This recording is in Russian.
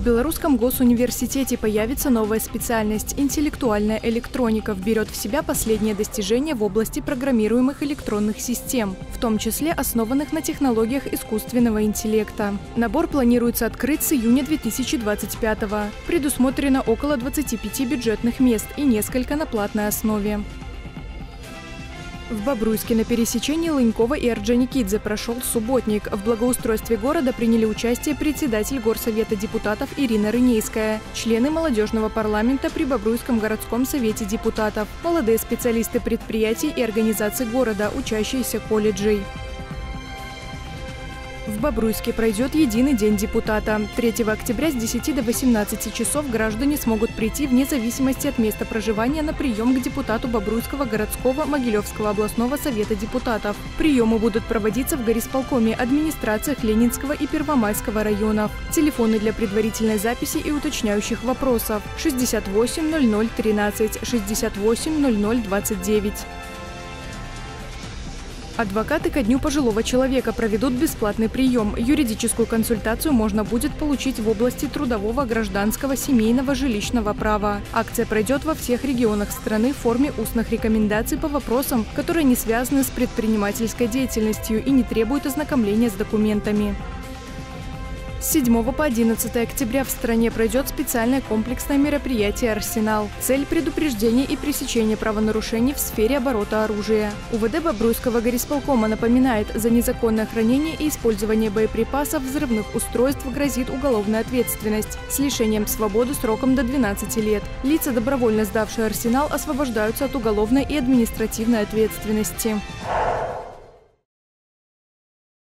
В Белорусском госуниверситете появится новая специальность – интеллектуальная электроника, вберет в себя последние достижения в области программируемых электронных систем, в том числе основанных на технологиях искусственного интеллекта. Набор планируется открыть с июня 2025 -го. Предусмотрено около 25 бюджетных мест и несколько на платной основе. В Бобруйске на пересечении Лынькова и Орджоникидзе прошел субботник. В благоустройстве города приняли участие председатель Горсовета депутатов Ирина Рынейская, члены молодежного парламента при Бобруйском городском совете депутатов, молодые специалисты предприятий и организаций города, учащиеся колледжей. В Бобруйске пройдет единый день депутата. 3 октября с 10 до 18 часов граждане смогут прийти вне зависимости от места проживания на прием к депутату Бобруйского городского Могилевского областного совета депутатов. Приемы будут проводиться в горисполкоме, администрациях Ленинского и Первомайского районов. Телефоны для предварительной записи и уточняющих вопросов 68 00 13 68 00 29. Адвокаты ко дню пожилого человека проведут бесплатный прием. Юридическую консультацию можно будет получить в области трудового, гражданского, семейного, жилищного права. Акция пройдет во всех регионах страны в форме устных рекомендаций по вопросам, которые не связаны с предпринимательской деятельностью и не требуют ознакомления с документами. С 7 по 11 октября в стране пройдет специальное комплексное мероприятие «Арсенал». Цель – предупреждение и пресечение правонарушений в сфере оборота оружия. УВД Бобруйского горисполкома напоминает, за незаконное хранение и использование боеприпасов взрывных устройств грозит уголовная ответственность с лишением свободы сроком до 12 лет. Лица, добровольно сдавшие «Арсенал», освобождаются от уголовной и административной ответственности.